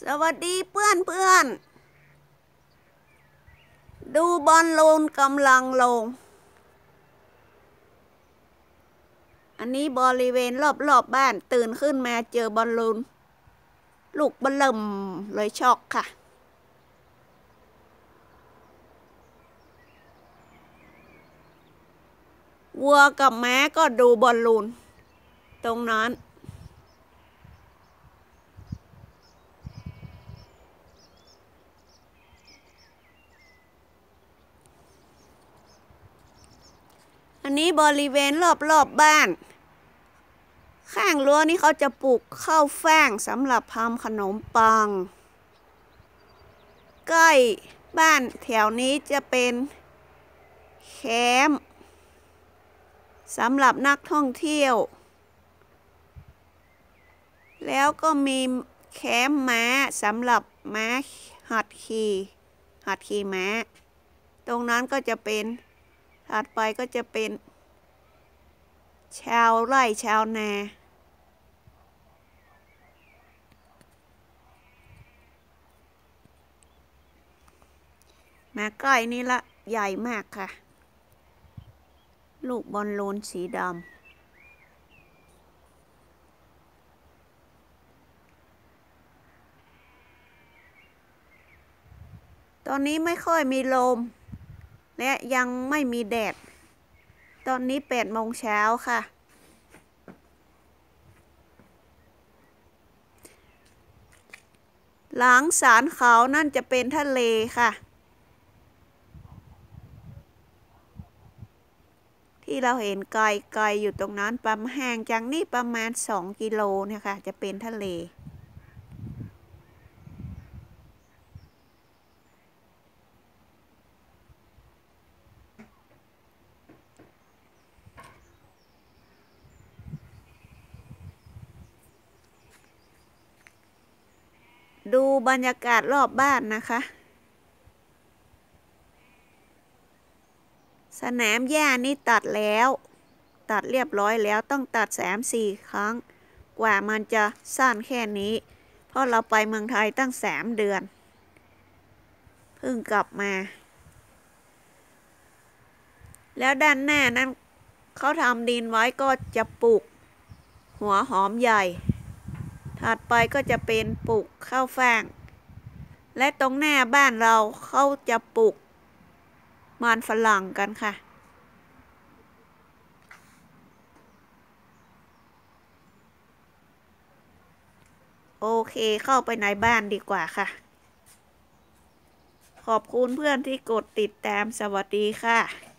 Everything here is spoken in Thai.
สวัสดีเพื่อนเพื่อน ดูบอลลูนกำลังลง อันนี้บริเวณรอบๆบบ้านตื่นขึ้นมาเจอบอลลูน ลูกบอลลมเลยช็อกค่ะ วัวกับแม้ก็ดูบอลลูน ตรงนั้น นี้บริเวณรอบๆบบ้าน ข้างรั้วนี้เขาจะปลูกข้าวแฟ้งสำหรับทำขนมปัง ใกล้บ้านแถวนี้จะเป็นแคมป์สำหรับนักท่องเที่ยว แล้วก็มีแคมป์ม้าสำหรับม้าหัดขี่หัดขี่ม้า ตรงนั้นก็จะเป็น ถัดไปก็จะเป็น ชาวไร่ชาวนามาใกล้นี่ละใหญ่มากค่ะ ลูกบอลลูนสีดำตอนนี้ไม่ค่อยมีลม และยังไม่มีแดด ตอนนี้แปดโมงเช้าค่ะ หลังสารเขานั่นจะเป็นทะเลค่ะ ที่เราเห็นไกลๆอยู่ตรงนั้นประมาณห่างจากนี่ประมาณสองกิโลนะคะ จะเป็นทะเล ดูบรรยากาศรอบบ้านนะคะ สนามหญ้านี่ตัดแล้ว ตัดเรียบร้อยแล้วต้องตัดสามสี่ครั้ง กว่ามันจะสั้นแค่นี้ เพราะเราไปเมืองไทยตั้งสามเดือน เพิ่งกลับมา แล้วด้านหน้านั้นเขาทำดินไว้ก็จะปลูก หัวหอมใหญ่ ถัดไปก็จะเป็นปลูกข้าวฟ่าง และตรงหน้าบ้านเราเขาจะปลูกมันฝรั่งกันค่ะ โอเคเข้าไปในบ้านดีกว่าค่ะ ขอบคุณเพื่อนที่กดติดตามสวัสดีค่ะ